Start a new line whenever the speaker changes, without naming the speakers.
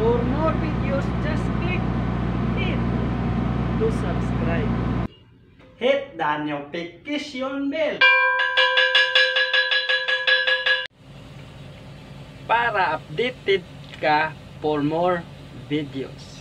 For more videos, just click it to subscribe. Hit the notification bell para updated ka for more videos.